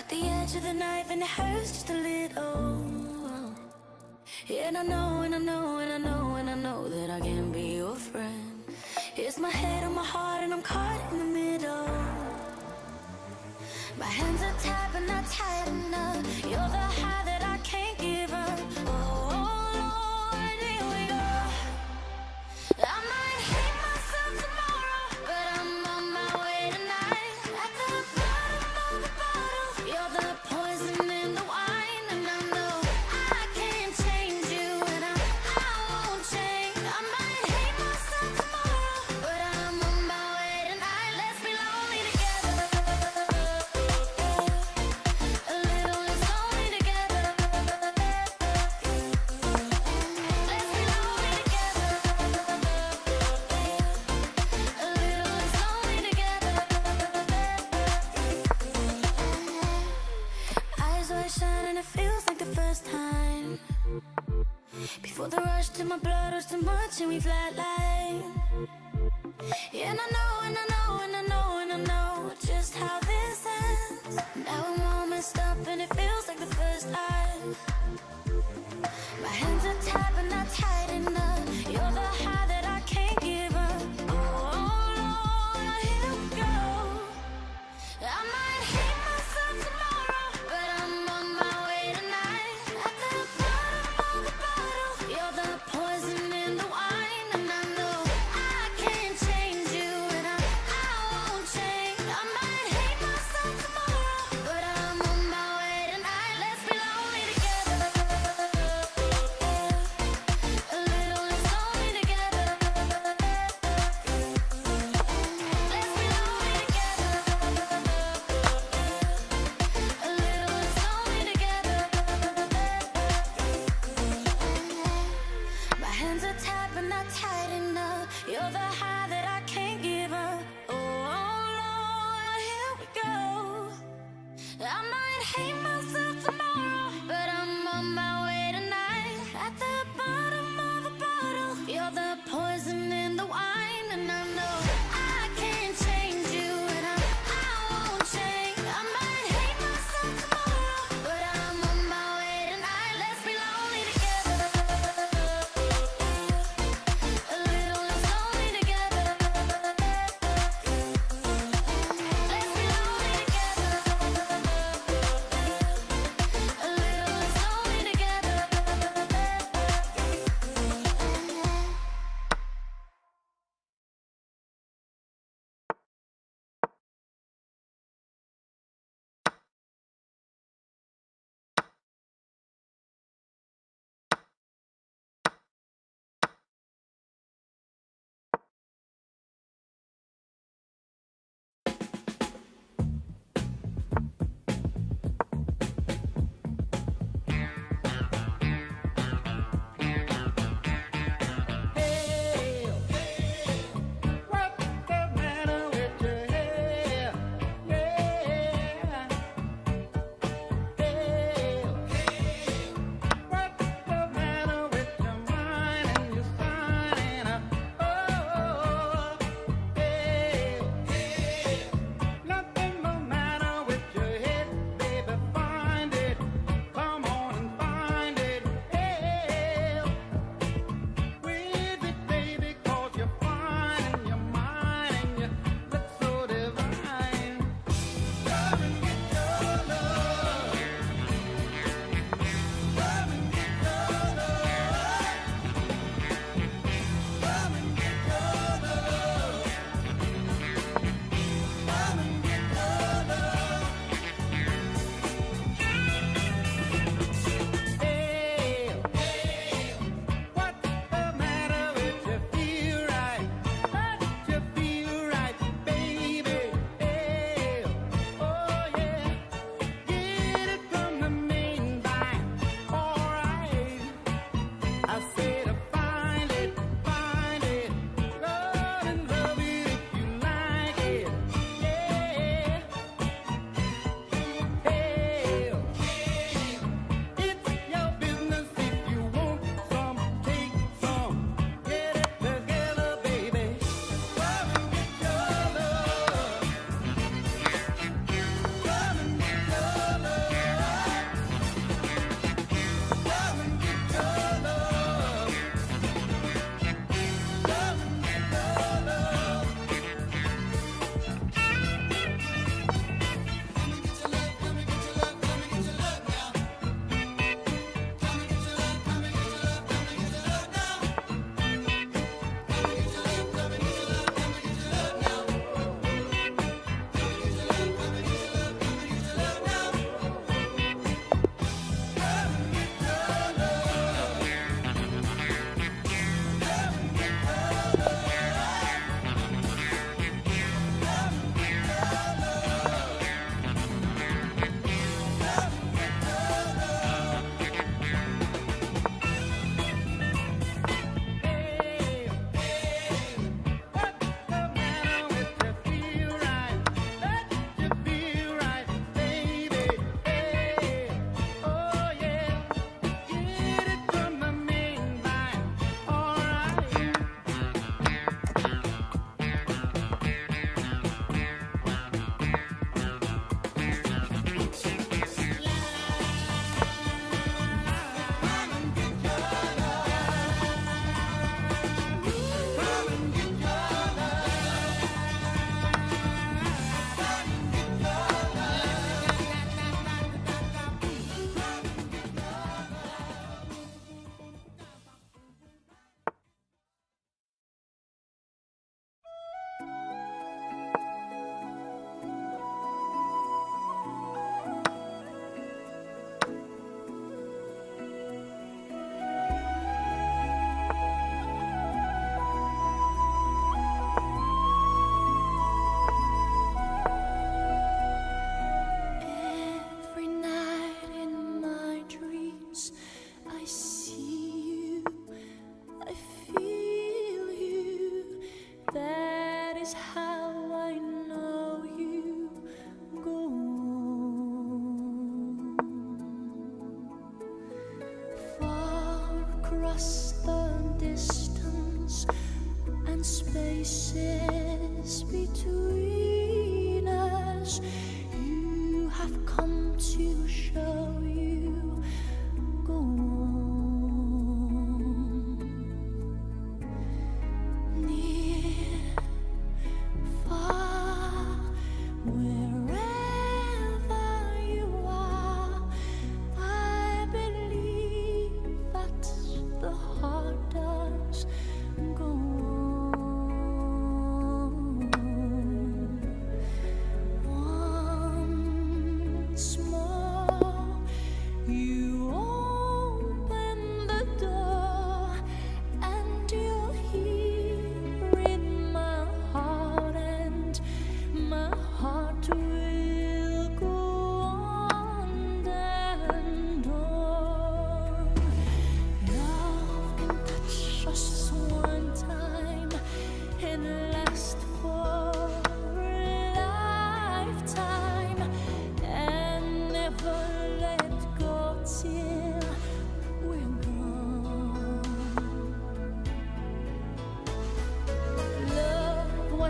the edge of the knife and it hurts just a little. And I know, and I know, and I know, and I know that I can be your friend. It's my head on my heart, and I'm caught in the middle. My hands are tied, but not tight enough. You're the high Before the rush to my blood was too much and we flatline. Yeah, and I know, and I know, and I know, and I know just how this ends. Now I'm all messed up and it feels like the first time. My hands are tied but not tight enough.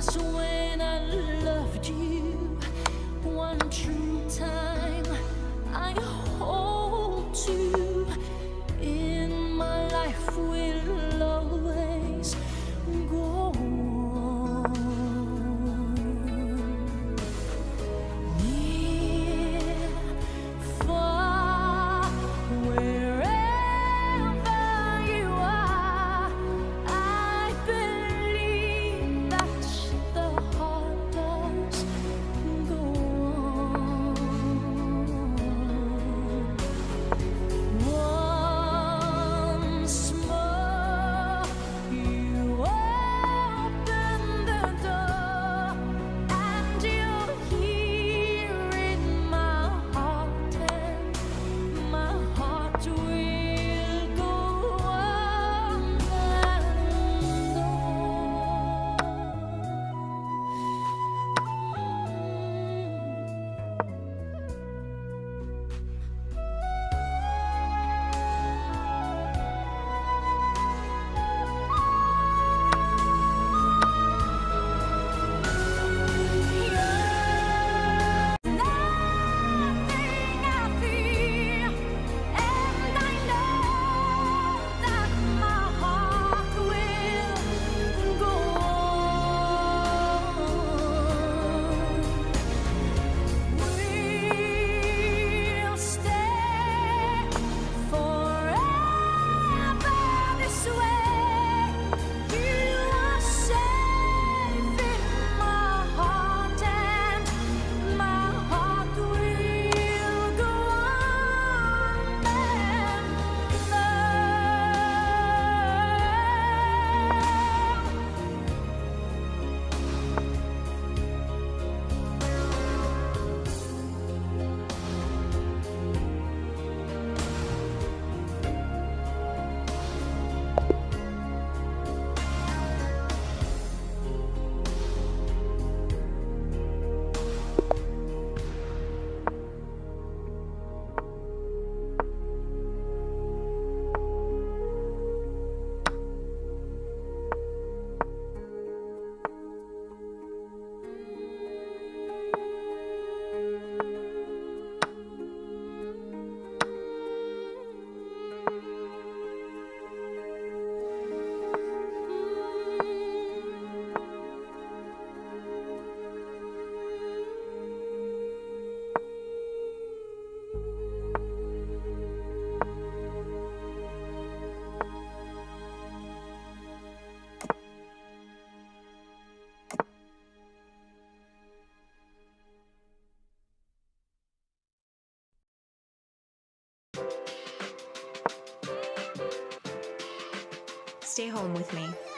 So when I loved you. One true time I hold to home with me.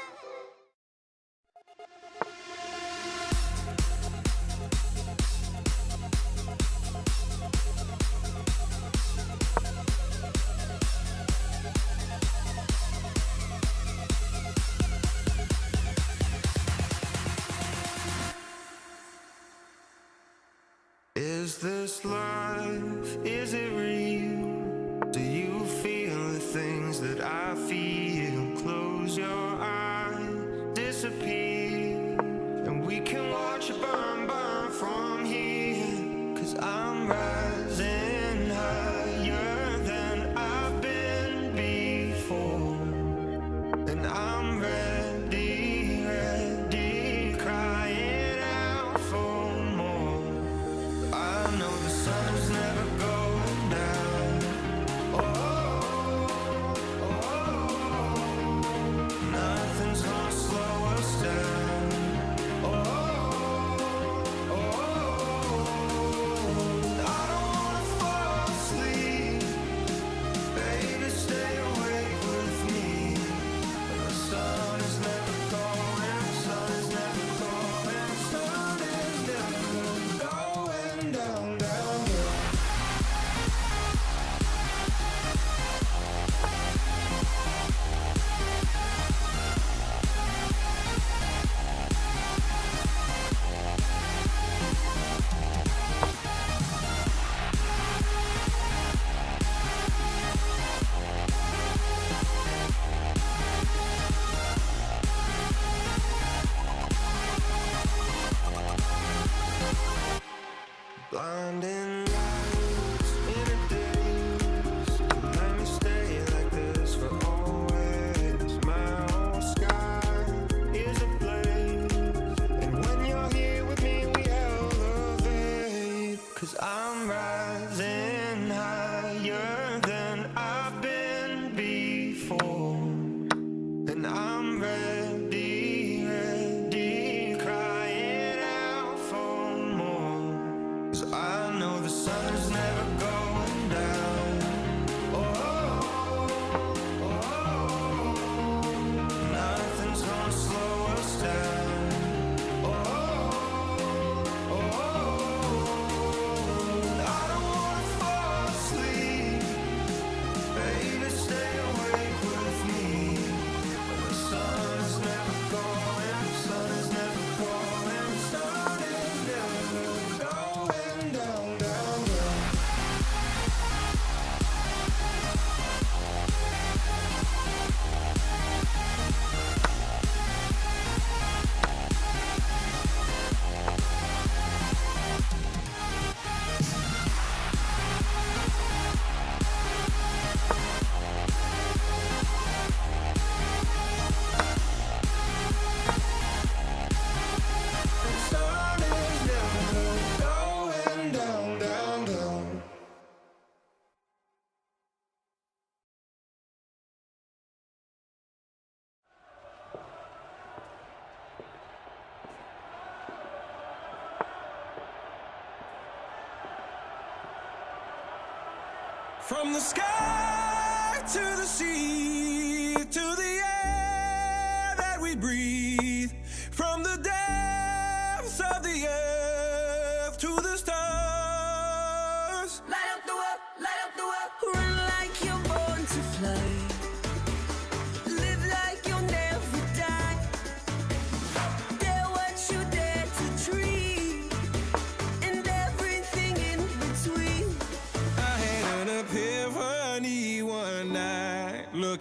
From the sky to the sea, to the air that we breathe.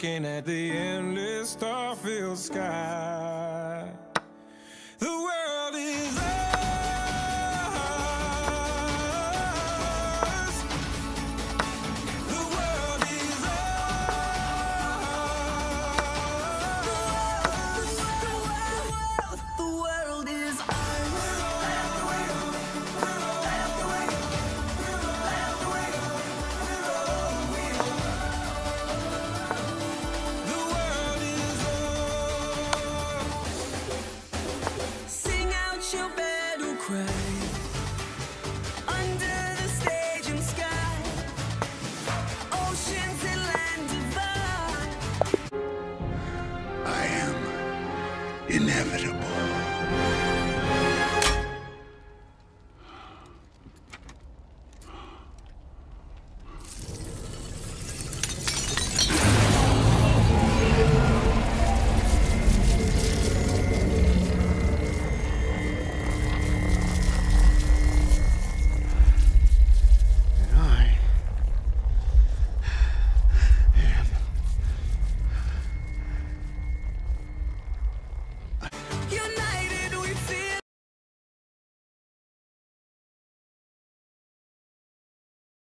looking at the endless starfield sky.